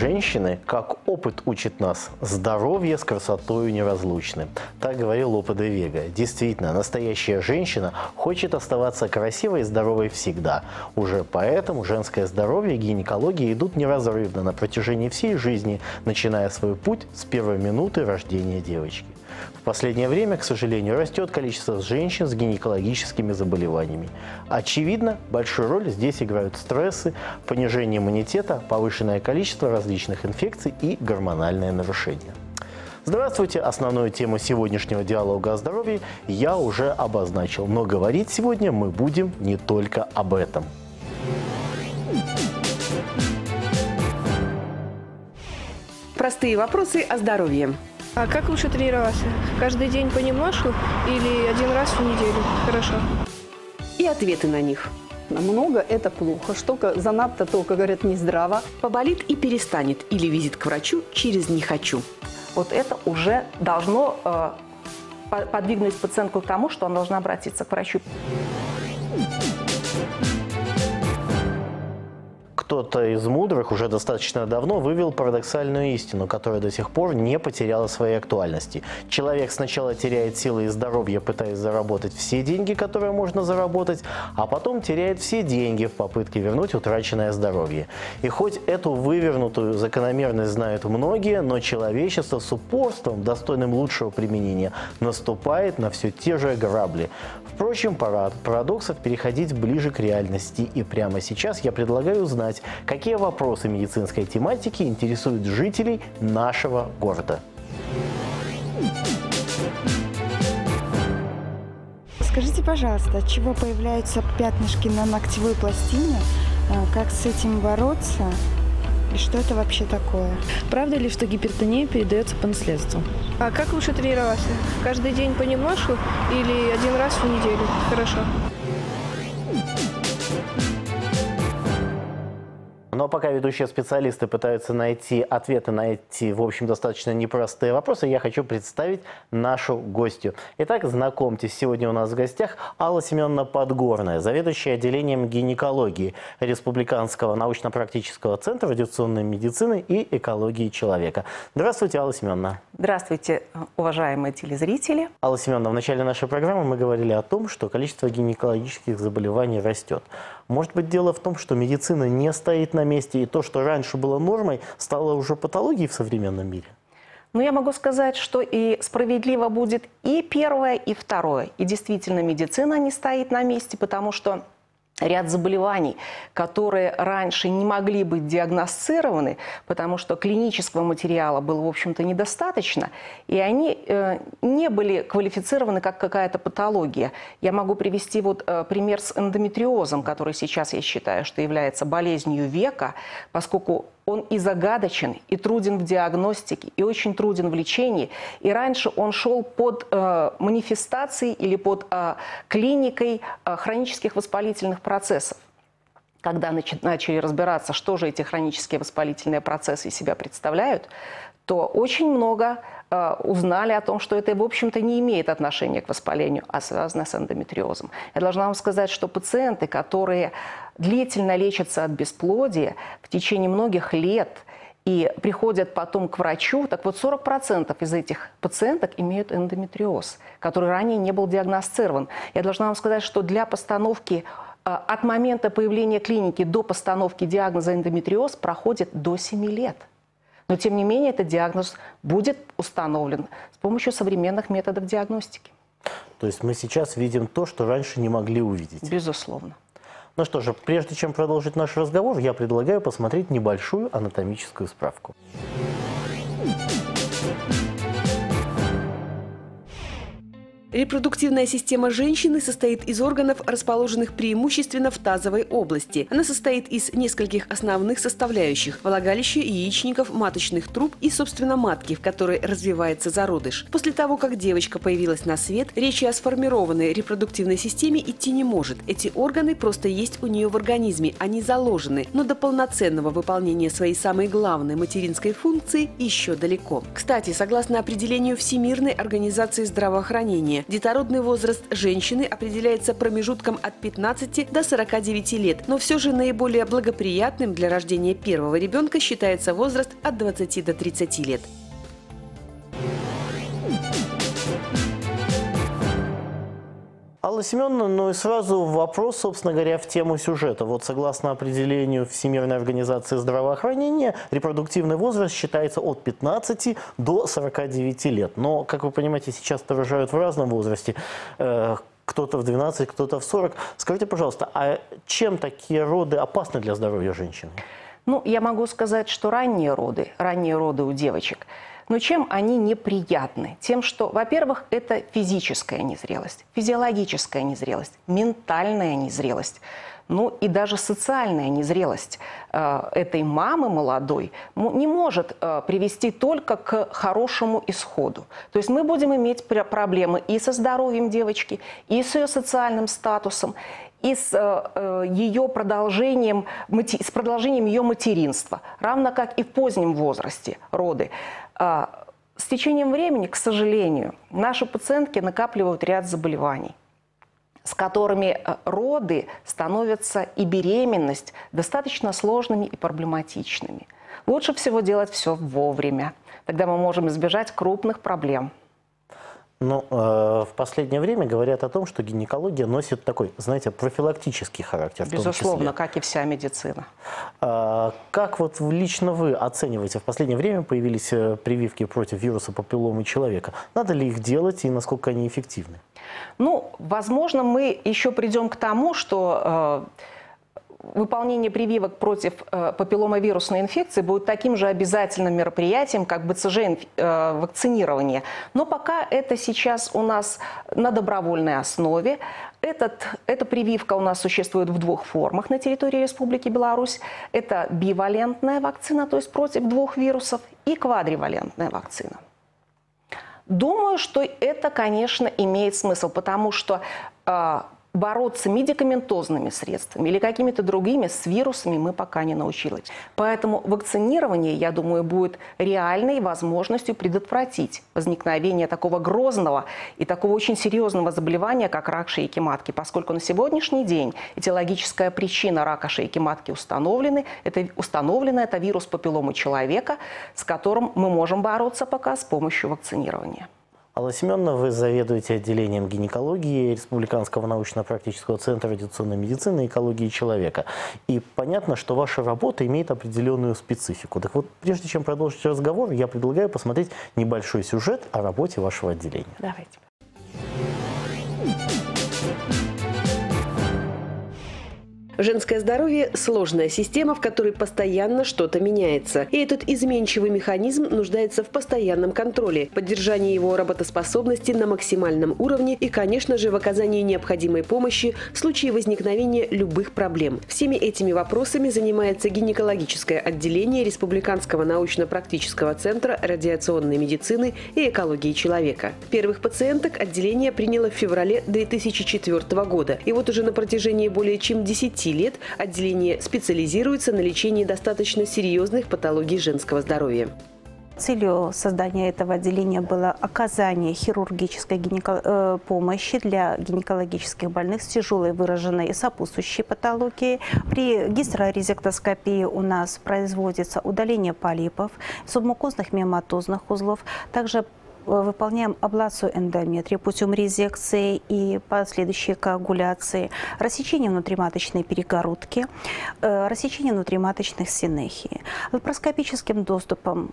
женщины, как опыт учит нас, здоровье с красотой неразлучны. Так говорил Лопе де Вега. Действительно, настоящая женщина хочет оставаться красивой и здоровой всегда. Уже поэтому женское здоровье и гинекология идут неразрывно на протяжении всей жизни, начиная свой путь с первой минуты рождения девочки. Последнее время, к сожалению, растет количество женщин с гинекологическими заболеваниями. Очевидно, большую роль здесь играют стрессы, понижение иммунитета, повышенное количество различных инфекций и гормональное нарушение. Здравствуйте! Основную тему сегодняшнего диалога о здоровье я уже обозначил, но говорить сегодня мы будем не только об этом. Простые вопросы о здоровье. А как лучше тренироваться? Каждый день понемножку или один раз в неделю? Хорошо. И ответы на них. Много – это плохо. Что занадто, только, говорят, не здраво. Поболит и перестанет. Или визит к врачу через «не хочу». Вот это уже должно э, подвигнуть пациентку к тому, что она должна обратиться к врачу. Кто-то из мудрых уже достаточно давно вывел парадоксальную истину, которая до сих пор не потеряла своей актуальности. Человек сначала теряет силы и здоровье, пытаясь заработать все деньги, которые можно заработать, а потом теряет все деньги в попытке вернуть утраченное здоровье. И хоть эту вывернутую закономерность знают многие, но человечество с упорством, достойным лучшего применения, наступает на все те же грабли. Впрочем, пора от парадоксов переходить ближе к реальности. И прямо сейчас я предлагаю узнать, узнать, какие вопросы медицинской тематики интересуют жителей нашего города. Скажите, пожалуйста, от чего появляются пятнышки на ногтевой пластине? А, как с этим бороться? И что это вообще такое? Правда ли, что гипертония передается по наследству? А как лучше тренироваться? Каждый день понемножку или один раз в неделю? Хорошо. Но пока ведущие специалисты пытаются найти ответы на эти, в общем, достаточно непростые вопросы, я хочу представить нашу гостью. Итак, знакомьтесь, сегодня у нас в гостях Алла Семеновна Подгорная, заведующая отделением гинекологии Республиканского научно-практического центра радиационной медицины и экологии человека. Здравствуйте, Алла Семеновна. Здравствуйте, уважаемые телезрители. Алла Семеновна, в начале нашей программы мы говорили о том, что количество гинекологических заболеваний растет. Может быть, дело в том, что медицина не стоит на месте, и то, что раньше было нормой, стало уже патологией в современном мире? Ну, я могу сказать, что и справедливо будет и первое, и второе. И действительно, медицина не стоит на месте, потому что ряд заболеваний, которые раньше не могли быть диагностированы, потому что клинического материала было, в общем-то, недостаточно, и они э, не были квалифицированы как какая-то патология. Я могу привести вот э, пример с эндометриозом, который сейчас, я считаю, что является болезнью века, поскольку он и загадочен, и труден в диагностике, и очень труден в лечении. И раньше он шел под э, манифестацией или под э, клиникой э, хронических воспалительных процессов. Когда начали разбираться, что же эти хронические воспалительные процессы из себя представляют, то очень много узнали о том, что это, в общем-то, не имеет отношения к воспалению, а связано с эндометриозом. Я должна вам сказать, что пациенты, которые длительно лечатся от бесплодия в течение многих лет и приходят потом к врачу, так вот 40% из этих пациенток имеют эндометриоз, который ранее не был диагностирован. Я должна вам сказать, что для постановки э, от момента появления клиники до постановки диагноза эндометриоз проходит до 7 лет. Но, тем не менее, этот диагноз будет установлен с помощью современных методов диагностики. То есть мы сейчас видим то, что раньше не могли увидеть? Безусловно. Ну что же, прежде чем продолжить наш разговор, я предлагаю посмотреть небольшую анатомическую справку. Репродуктивная система женщины состоит из органов, расположенных преимущественно в тазовой области. Она состоит из нескольких основных составляющих – влагалища, яичников, маточных труб и, собственно, матки, в которой развивается зародыш. После того, как девочка появилась на свет, речи о сформированной репродуктивной системе идти не может. Эти органы просто есть у нее в организме, они заложены, но до полноценного выполнения своей самой главной материнской функции еще далеко. Кстати, согласно определению Всемирной организации здравоохранения, населения. Детородный возраст женщины определяется промежутком от 15 до 49 лет, но все же наиболее благоприятным для рождения первого ребенка считается возраст от 20 до 30 лет. Алла Семеновна, ну и сразу вопрос, собственно говоря, в тему сюжета. Вот согласно определению Всемирной организации здравоохранения, репродуктивный возраст считается от 15 до 49 лет. Но, как вы понимаете, сейчас рожают в разном возрасте. Э, кто-то в 12, кто-то в 40. Скажите, пожалуйста, а чем такие роды опасны для здоровья женщины? Ну, я могу сказать, что ранние роды, ранние роды у девочек – но чем они неприятны? Тем, что, во-первых, это физическая незрелость, физиологическая незрелость, ментальная незрелость ну и даже социальная незрелость э, этой мамы молодой не может э, привести только к хорошему исходу. То есть мы будем иметь проблемы и со здоровьем девочки, и с ее социальным статусом, и с э, ее продолжением, с продолжением ее материнства, равно как и в позднем возрасте роды. А, с течением времени, к сожалению, наши пациентки накапливают ряд заболеваний с которыми э, роды становятся и беременность достаточно сложными и проблематичными. Лучше всего делать все вовремя. Тогда мы можем избежать крупных проблем. Ну, э, в последнее время говорят о том, что гинекология носит такой, знаете, профилактический характер. Безусловно, как и вся медицина. А, как вот лично вы оцениваете? В последнее время появились э, прививки против вируса папилломы человека. Надо ли их делать и насколько они эффективны? Ну, возможно, мы еще придем к тому, что э, выполнение прививок против э, папилломовирусной инфекции будет таким же обязательным мероприятием, как БЦЖ э. Но пока это сейчас у нас на добровольной основе. Этот, эта прививка у нас существует в двух формах на территории Республики Беларусь. Это бивалентная вакцина, то есть против двух вирусов, и квадривалентная вакцина. Думаю, что это, конечно, имеет смысл, потому что э, бороться медикаментозными средствами или какими-то другими с вирусами мы пока не научились. Поэтому вакцинирование, я думаю, будет реальной возможностью предотвратить возникновение такого грозного и такого очень серьезного заболевания, как рак шейки матки, поскольку на сегодняшний день этиологическая причина рака шейки матки установлены. Это, установлена это вирус папилломы человека, с которым мы можем бороться пока с помощью вакцинирования. Алла Семеновна, вы заведуете отделением гинекологии Республиканского научно-практического центра радиационной медицины и экологии человека. И понятно, что ваша работа имеет определенную специфику. Так вот, прежде чем продолжить разговор, я предлагаю посмотреть небольшой сюжет о работе вашего отделения. Давайте. Женское здоровье – сложная система, в которой постоянно что-то меняется. И этот изменчивый механизм нуждается в постоянном контроле, поддержании его работоспособности на максимальном уровне и, конечно же, в оказании необходимой помощи в случае возникновения любых проблем. Всеми этими вопросами занимается гинекологическое отделение Республиканского научно-практического центра радиационной медицины и экологии человека. Первых пациенток отделение приняло в феврале 2004 года. И вот уже на протяжении более чем 10 лет отделение специализируется на лечении достаточно серьезных патологий женского здоровья. Целью создания этого отделения было оказание хирургической гинеко... Э, помощи для гинекологических больных с тяжелой выраженной и сопутствующей патологией. При гистерорезектоскопии у нас производится удаление полипов, субмукозных миоматозных узлов. Также выполняем аблацию эндометрии путем резекции и последующей коагуляции, рассечение внутриматочной перегородки, э, рассечение внутриматочных синехии. Лапароскопическим доступом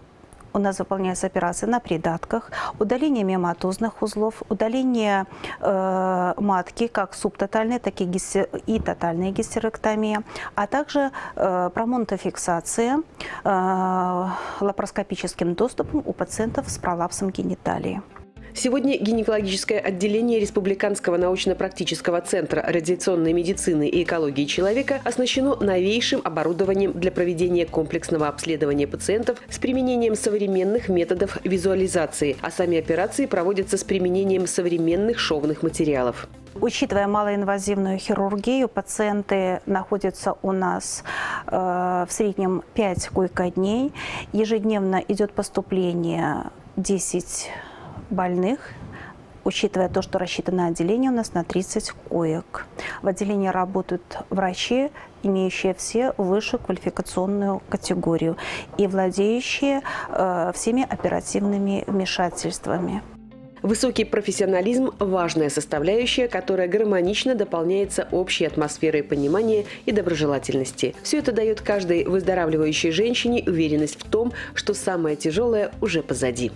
у нас выполняются операции на придатках, удаление миоматозных узлов, удаление э, матки, как субтотальная, так и, гистер, и тотальная гистерэктомия, а также э, промонтофиксация э, лапароскопическим доступом у пациентов с пролапсом гениталии. Сегодня гинекологическое отделение Республиканского научно-практического центра радиационной медицины и экологии человека оснащено новейшим оборудованием для проведения комплексного обследования пациентов с применением современных методов визуализации, а сами операции проводятся с применением современных шовных материалов. Учитывая малоинвазивную хирургию, пациенты находятся у нас э, в среднем 5 койко-дней. Ежедневно идет поступление 10 больных учитывая то, что рассчитано отделение у нас на 30 коек. В отделении работают врачи, имеющие все высшую квалификационную категорию и владеющие э, всеми оперативными вмешательствами. Высокий профессионализм – важная составляющая, которая гармонично дополняется общей атмосферой понимания и доброжелательности. Все это дает каждой выздоравливающей женщине уверенность в том, что самое тяжелое уже позади.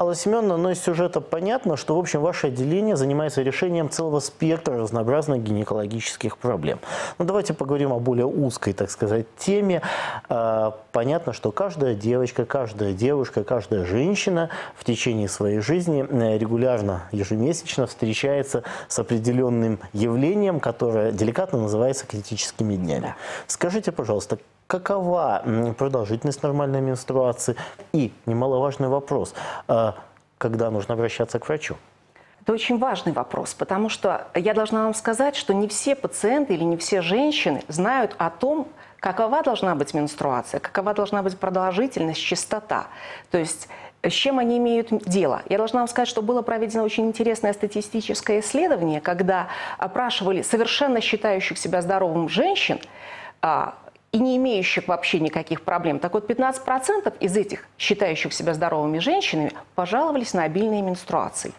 Алла Семеновна, но из сюжета понятно, что, в общем, ваше отделение занимается решением целого спектра разнообразных гинекологических проблем. Но давайте поговорим о более узкой, так сказать, теме. А, понятно, что каждая девочка, каждая девушка, каждая женщина в течение своей жизни э, регулярно, ежемесячно встречается с определенным явлением, которое деликатно называется критическими днями. Скажите, пожалуйста, какова продолжительность нормальной менструации? И немаловажный вопрос, а, когда нужно обращаться к врачу? Это очень важный вопрос, потому что я должна вам сказать, что не все пациенты или не все женщины знают о том, какова должна быть менструация, какова должна быть продолжительность, частота. То есть с чем они имеют дело. Я должна вам сказать, что было проведено очень интересное статистическое исследование, когда опрашивали совершенно считающих себя здоровым женщин, а, и не имеющих вообще никаких проблем. Так вот, 15% из этих, считающих себя здоровыми женщинами, пожаловались на обильные менструации.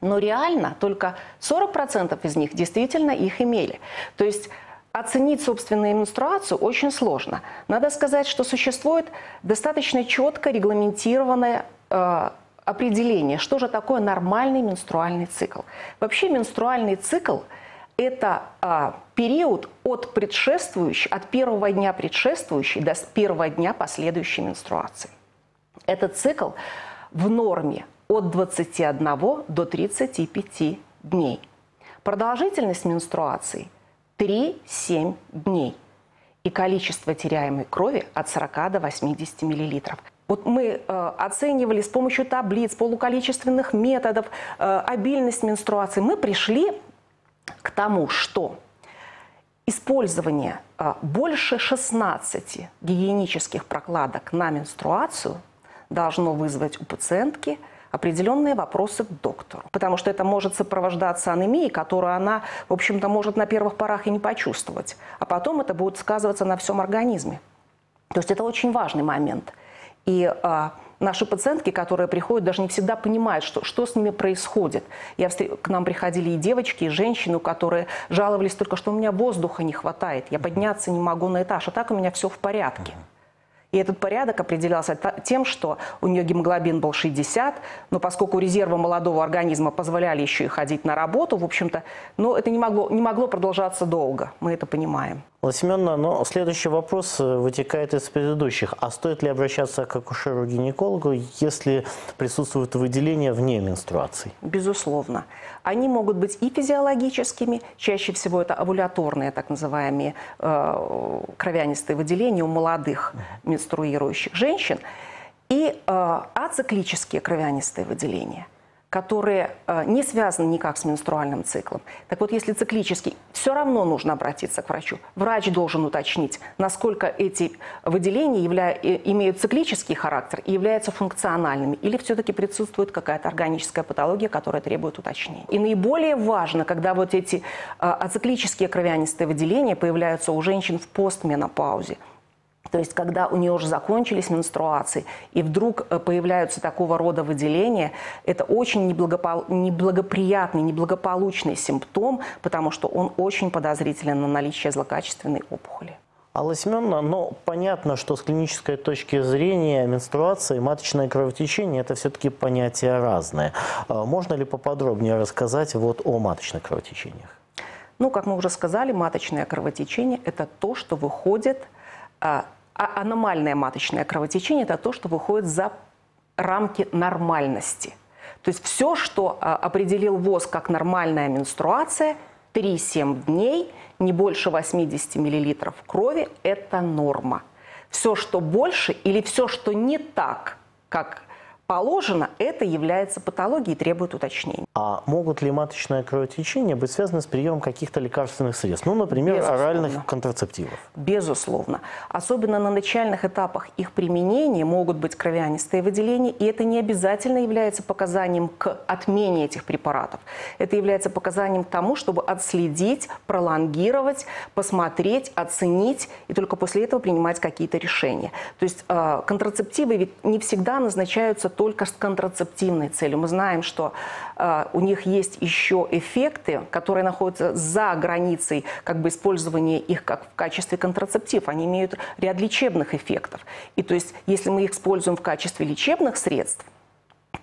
Но реально только 40% из них действительно их имели. То есть оценить собственную менструацию очень сложно. Надо сказать, что существует достаточно четко регламентированное э, определение, что же такое нормальный менструальный цикл. Вообще менструальный цикл – это а, период от предшествующей, от первого дня предшествующей до первого дня последующей менструации. Этот цикл в норме от 21 до 35 дней. Продолжительность менструации 3-7 дней. И количество теряемой крови от 40 до 80 миллилитров. Вот мы э, оценивали с помощью таблиц, полуколичественных методов э, обильность менструации. Мы пришли к тому, что использование а, больше 16 гигиенических прокладок на менструацию должно вызвать у пациентки определенные вопросы к доктору. Потому что это может сопровождаться анемией, которую она, в общем-то, может на первых порах и не почувствовать. А потом это будет сказываться на всем организме. То есть это очень важный момент. И а, наши пациентки, которые приходят, даже не всегда понимают, что, что с ними происходит. Я, к нам приходили и девочки, и женщины, которые жаловались только, что у меня воздуха не хватает, я подняться не могу на этаж, а так у меня все в порядке. И этот порядок определялся тем, что у нее гемоглобин был 60, но поскольку резервы молодого организма позволяли еще и ходить на работу, в общем-то, но это не могло, не могло продолжаться долго, мы это понимаем. Алла Семеновна, но следующий вопрос э, вытекает из предыдущих. А стоит ли обращаться к акушеру-гинекологу, если присутствует выделение вне менструации? Безусловно. Они могут быть и физиологическими, чаще всего это овуляторные, так называемые э, кровянистые выделения у молодых менструирующих женщин, и э, ациклические кровянистые выделения – которые э, не связаны никак с менструальным циклом. Так вот, если циклический, все равно нужно обратиться к врачу. Врач должен уточнить, насколько эти выделения явля... Э, имеют циклический характер и являются функциональными, или все-таки присутствует какая-то органическая патология, которая требует уточнения. И наиболее важно, когда вот эти э, ациклические кровянистые выделения появляются у женщин в постменопаузе, то есть, когда у нее уже закончились менструации, и вдруг э, появляются такого рода выделения, это очень неблагопол... неблагоприятный, неблагополучный симптом, потому что он очень подозрителен на наличие злокачественной опухоли. Алла Семеновна, но понятно, что с клинической точки зрения менструация и маточное кровотечение – это все-таки понятия разные. А можно ли поподробнее рассказать вот о маточных кровотечениях? Ну, как мы уже сказали, маточное кровотечение – это то, что выходит а, а аномальное маточное кровотечение – это то, что выходит за рамки нормальности. То есть все, что а, определил ВОЗ как нормальная менструация, 3-7 дней, не больше 80 мл крови – это норма. Все, что больше или все, что не так, как положено, это является патологией и требует уточнения. А могут ли маточное кровотечение быть связаны с приемом каких-то лекарственных средств? Ну, например, Безусловно. оральных контрацептивов. Безусловно. Особенно на начальных этапах их применения могут быть кровянистые выделения, и это не обязательно является показанием к отмене этих препаратов. Это является показанием к тому, чтобы отследить, пролонгировать, посмотреть, оценить, и только после этого принимать какие-то решения. То есть э, контрацептивы ведь не всегда назначаются только с контрацептивной целью. Мы знаем, что э, у них есть еще эффекты, которые находятся за границей как бы использования их как в качестве контрацептив. Они имеют ряд лечебных эффектов. И то есть, если мы их используем в качестве лечебных средств,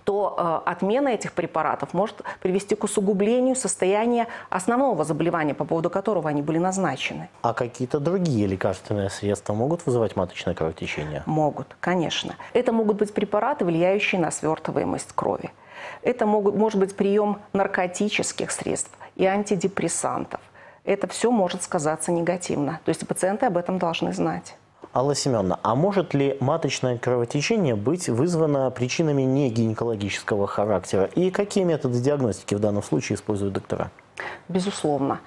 то э, отмена этих препаратов может привести к усугублению состояния основного заболевания, по поводу которого они были назначены. А какие-то другие лекарственные средства могут вызывать маточное кровотечение? Могут, конечно. Это могут быть препараты, влияющие на свертываемость крови. Это могут, может быть прием наркотических средств и антидепрессантов. Это все может сказаться негативно. То есть пациенты об этом должны знать. Алла Семеновна, а может ли маточное кровотечение быть вызвано причинами не гинекологического характера? И какие методы диагностики в данном случае используют доктора? Безусловно.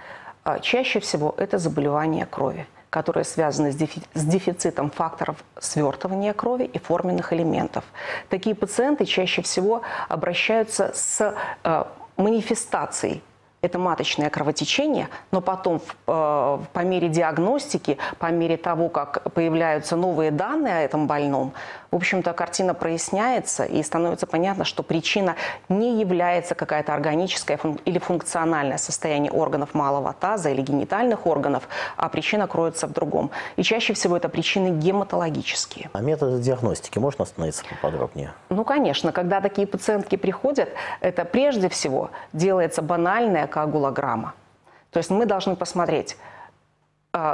А, чаще всего это заболевание крови которые связаны с, дефи с дефицитом факторов свертывания крови и форменных элементов. Такие пациенты чаще всего обращаются с э, манифестацией это маточное кровотечение, но потом э, по мере диагностики, по мере того, как появляются новые данные о этом больном, в общем-то, картина проясняется и становится понятно, что причина не является какая-то органическая или функциональное состояние органов малого таза или генитальных органов, а причина кроется в другом. И чаще всего это причины гематологические. А методы диагностики можно остановиться поподробнее? Ну, конечно. Когда такие пациентки приходят, это прежде всего делается банальная коагулограмма. То есть мы должны посмотреть,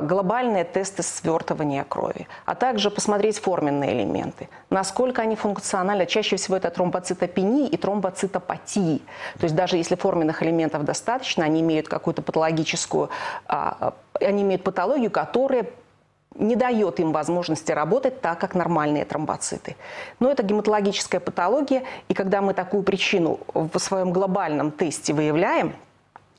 глобальные тесты свертывания крови, а также посмотреть форменные элементы, насколько они функциональны. Чаще всего это тромбоцитопении и тромбоцитопатии. То есть даже если форменных элементов достаточно, они имеют какую-то патологическую, а, они имеют патологию, которая не дает им возможности работать так, как нормальные тромбоциты. Но это гематологическая патология, и когда мы такую причину в своем глобальном тесте выявляем,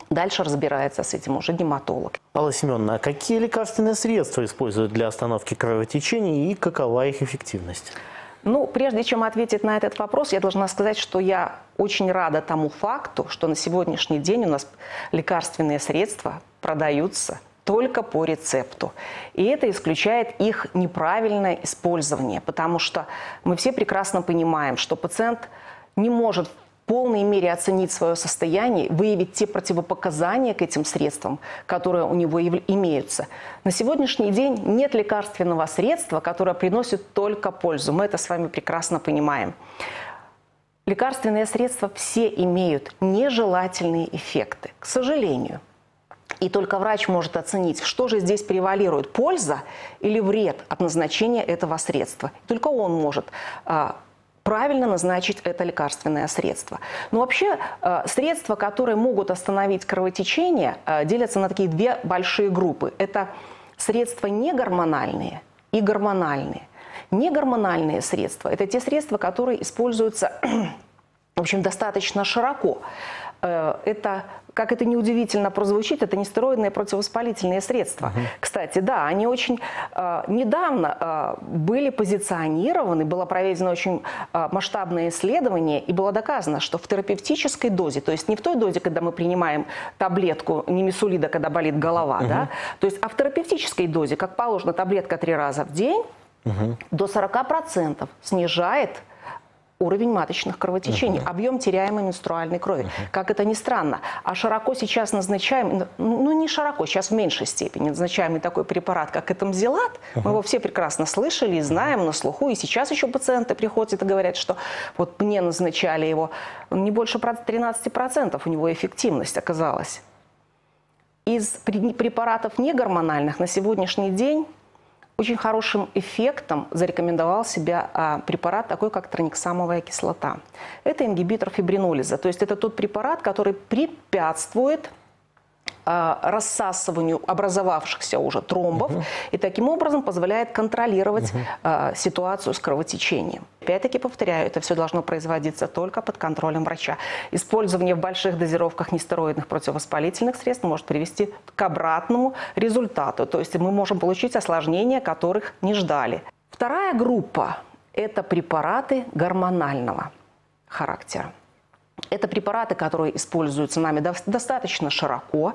Дальше разбирается с этим уже гематолог. Алла Семеновна, а какие лекарственные средства используют для остановки кровотечения и какова их эффективность? Ну, прежде чем ответить на этот вопрос, я должна сказать, что я очень рада тому факту, что на сегодняшний день у нас лекарственные средства продаются только по рецепту. И это исключает их неправильное использование, потому что мы все прекрасно понимаем, что пациент не может полной мере оценить свое состояние, выявить те противопоказания к этим средствам, которые у него имеются. На сегодняшний день нет лекарственного средства, которое приносит только пользу. Мы это с вами прекрасно понимаем. Лекарственные средства все имеют нежелательные эффекты, к сожалению. И только врач может оценить, что же здесь превалирует, польза или вред от назначения этого средства. только он может а, правильно назначить это лекарственное средство. Но вообще э, средства, которые могут остановить кровотечение, э, делятся на такие две большие группы. Это средства негормональные и гормональные. Негормональные средства – это те средства, которые используются в общем, достаточно широко. Э, это как это неудивительно прозвучит, это нестероидные противовоспалительные средства. Угу. Кстати, да, они очень э, недавно э, были позиционированы, было проведено очень э, масштабное исследование, и было доказано, что в терапевтической дозе, то есть не в той дозе, когда мы принимаем таблетку немесулида, когда болит голова, угу. да, то есть а в терапевтической дозе, как положено, таблетка три раза в день, угу. до 40% снижает уровень маточных кровотечений, uh-huh. объем теряемой менструальной крови. Uh-huh. Как это ни странно. А широко сейчас назначаем, ну, ну не широко, сейчас в меньшей степени назначаемый такой препарат, как этамзилат. Uh-huh. Мы его все прекрасно слышали и знаем на слуху. И сейчас еще пациенты приходят и говорят, что вот мне назначали его, не больше 13% у него эффективность оказалась. Из препаратов негормональных на сегодняшний день очень хорошим эффектом зарекомендовал себя а, препарат такой, как трониксамовая кислота. Это ингибитор фибринолиза, то есть это тот препарат, который препятствует рассасыванию образовавшихся уже тромбов угу. и таким образом позволяет контролировать угу. ситуацию с кровотечением. Опять-таки повторяю, это все должно производиться только под контролем врача. Использование в больших дозировках нестероидных противовоспалительных средств может привести к обратному результату. То есть мы можем получить осложнения, которых не ждали. Вторая группа – это препараты гормонального характера. Это препараты, которые используются нами достаточно широко.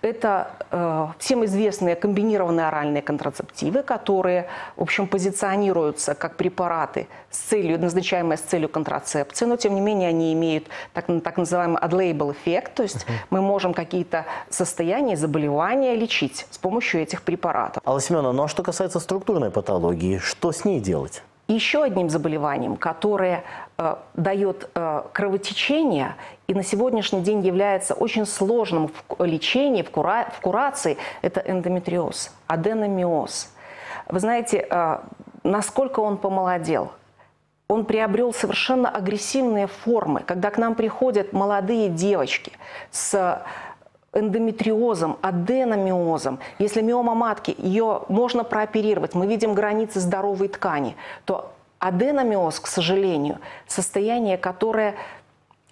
Это э, всем известные комбинированные оральные контрацептивы, которые, в общем, позиционируются как препараты с целью, назначаемые с целью контрацепции, но, тем не менее, они имеют так, так называемый ad-label эффект, то есть uh-huh. мы можем какие-то состояния, заболевания лечить с помощью этих препаратов. Алла Семеновна, ну а что касается структурной патологии, что с ней делать? Еще одним заболеванием, которое э, дает э, кровотечение и на сегодняшний день является очень сложным в лечении, в, кура в курации, это эндометриоз, аденомиоз. Вы знаете, э, насколько он помолодел? Он приобрел совершенно агрессивные формы. Когда к нам приходят молодые девочки с эндометриозом, аденомиозом, если миома матки, ее можно прооперировать, мы видим границы здоровой ткани, то аденомиоз, к сожалению, состояние, которое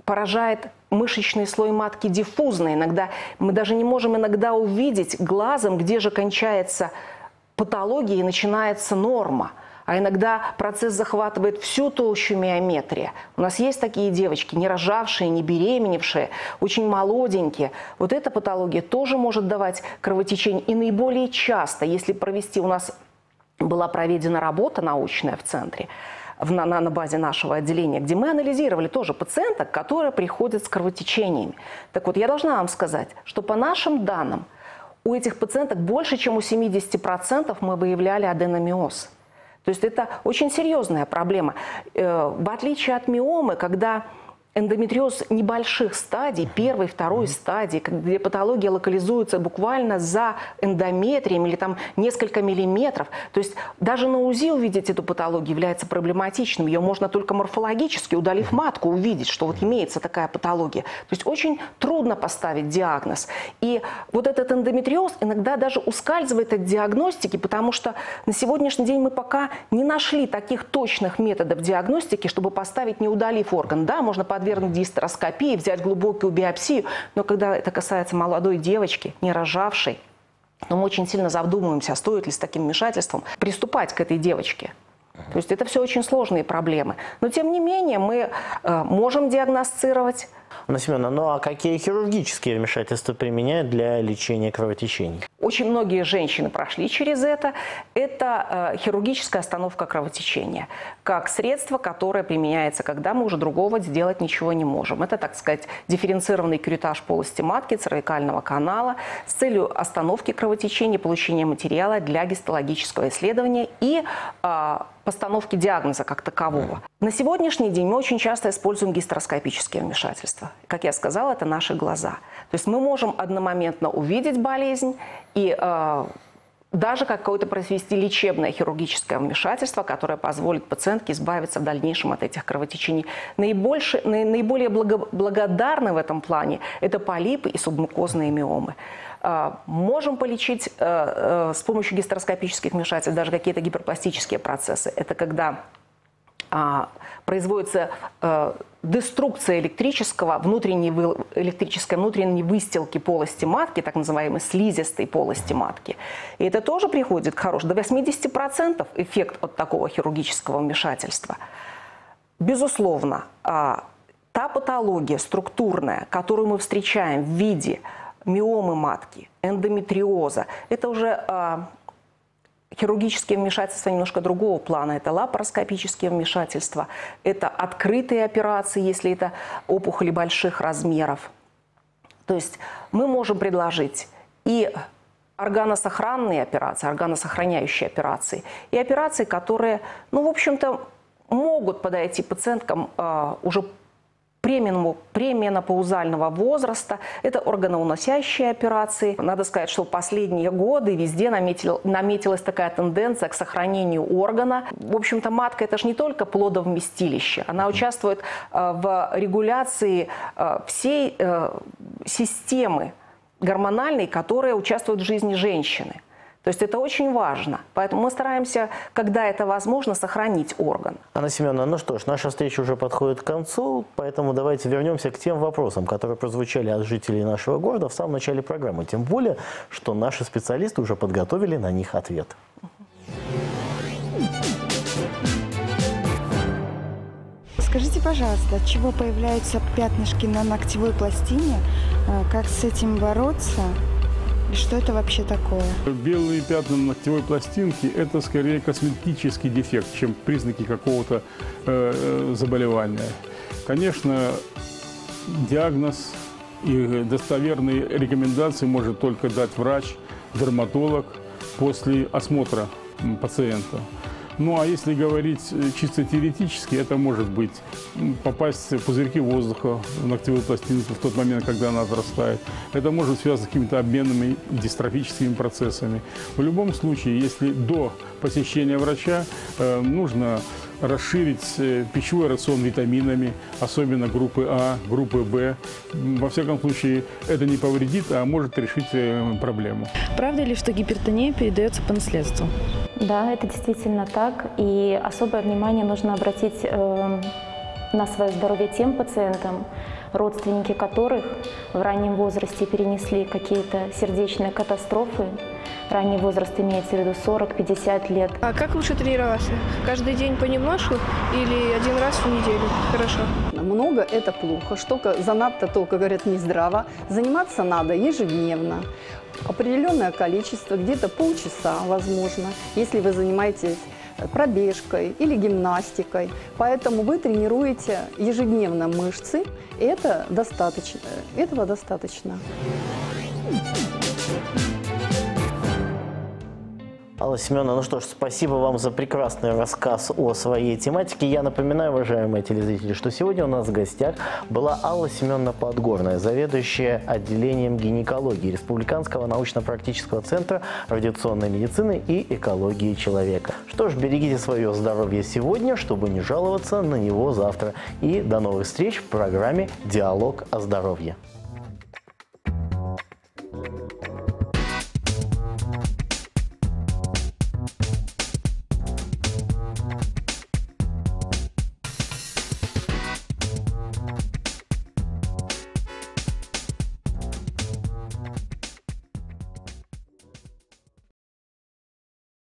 поражает мышечный слой матки диффузно. Иногда мы даже не можем иногда увидеть глазом, где же кончается патология и начинается норма – а иногда процесс захватывает всю толщу миометрия. У нас есть такие девочки, не рожавшие, не беременевшие, очень молоденькие. Вот эта патология тоже может давать кровотечение. И наиболее часто, если провести, у нас была проведена работа научная в центре, на, на базе нашего отделения, где мы анализировали тоже пациенток, которые приходят с кровотечениями. Так вот, я должна вам сказать, что по нашим данным, у этих пациенток больше, чем у 70% мы выявляли аденомиоз. То есть это очень серьезная проблема. Э, в отличие от миомы, когда эндометриоз небольших стадий, первой, второй стадии, где патология локализуется буквально за эндометрием или там несколько миллиметров. То есть даже на УЗИ увидеть эту патологию является проблематичным. Ее можно только морфологически, удалив матку, увидеть, что вот имеется такая патология. То есть очень трудно поставить диагноз. И вот этот эндометриоз иногда даже ускальзывает от диагностики, потому что на сегодняшний день мы пока не нашли таких точных методов диагностики, чтобы поставить, не удалив орган. Да, можно подвергнуть гистероскопии, взять глубокую биопсию. Но когда это касается молодой девочки, не рожавшей, но мы очень сильно задумываемся, стоит ли с таким вмешательством приступать к этой девочке. То есть это все очень сложные проблемы. Но тем не менее мы э, можем диагностировать. Ну, Семена, ну а какие хирургические вмешательства применяют для лечения кровотечений? Очень многие женщины прошли через это. Это э, хирургическая остановка кровотечения, как средство, которое применяется, когда мы уже другого сделать ничего не можем. Это, так сказать, дифференцированный кюретаж полости матки, цервикального канала с целью остановки кровотечения, получения материала для гистологического исследования и э, постановки диагноза как такового. На сегодняшний день мы очень часто используем гистероскопические вмешательства. Как я сказала, это наши глаза. То есть мы можем одномоментно увидеть болезнь и э, даже какое-то произвести лечебное хирургическое вмешательство, которое позволит пациентке избавиться в дальнейшем от этих кровотечений. Наибольше, наиболее благо, благодарны в этом плане это полипы и субмукозные миомы. Э, можем полечить э, э, с помощью гистероскопических вмешательств даже какие-то гиперпластические процессы. Это когда производится э, деструкция электрического, внутренней, электрической внутренней выстилки полости матки, так называемой слизистой полости матки. И это тоже приходит к хорошему. До 80% эффект от такого хирургического вмешательства. Безусловно, э, та патология структурная, которую мы встречаем в виде миомы матки, эндометриоза, это уже э, Хирургические вмешательства немножко другого плана. Это лапароскопические вмешательства, это открытые операции, если это опухоли больших размеров. То есть мы можем предложить и органосохранные операции, органосохраняющие операции, и операции, которые, ну, в общем-то, могут подойти пациенткам э, уже пременопаузального возраста. Это органоуносящие операции. Надо сказать, что в последние годы везде наметил, наметилась такая тенденция к сохранению органа. В общем-то, матка – это же не только плодовместилище. Она участвует э, в регуляции э, всей э, системы гормональные, которые участвуют в жизни женщины. То есть это очень важно. Поэтому мы стараемся, когда это возможно, сохранить орган. Анна Семеновна, ну что ж, наша встреча уже подходит к концу, поэтому давайте вернемся к тем вопросам, которые прозвучали от жителей нашего города в самом начале программы. Тем более, что наши специалисты уже подготовили на них ответ. Скажите, пожалуйста, от чего появляются пятнышки на ногтевой пластине? Э, Как с этим бороться? И что это вообще такое? Белые пятна на ногтевой пластинке – это скорее косметический дефект, чем признаки какого-то э, э, заболевания. Конечно, диагноз и достоверные рекомендации может только дать врач, дерматолог после осмотра пациента. Ну а если говорить э, чисто теоретически, это может быть попасть в пузырьки воздуха в ногтевую пластинку в тот момент, когда она отрастает. Это может связано с какими-то обменными дистрофическими процессами. В любом случае, если до посещения врача э, нужно расширить э, пищевой рацион витаминами, особенно группы А, группы. М, Во всяком случае, это не повредит, а может решить э, проблему. Правда ли, что гипертония передается по наследству? Да, это действительно так. И особое внимание нужно обратить э, на свое здоровье тем пациентам, родственники которых в раннем возрасте перенесли какие-то сердечные катастрофы. Ранний возраст имеется в виду 40-50 лет. А как лучше тренироваться? Каждый день понемножку или один раз в неделю? Хорошо. Много – это плохо. Что занадто, то, как говорят, не здраво. Заниматься надо ежедневно. Определенное количество, где-то полчаса, возможно, если вы занимаетесь пробежкой или гимнастикой. Поэтому вы тренируете ежедневно мышцы. и Это достаточно. Этого достаточно. Алла Семеновна, ну что ж, спасибо вам за прекрасный рассказ о своей тематике. Я напоминаю, уважаемые телезрители, что сегодня у нас в гостях была Алла Семеновна Подгорная, заведующая отделением гинекологии Республиканского научно-практического центра радиационной медицины и экологии человека. Что ж, берегите свое здоровье сегодня, чтобы не жаловаться на него завтра. И до новых встреч в программе «Диалог о здоровье».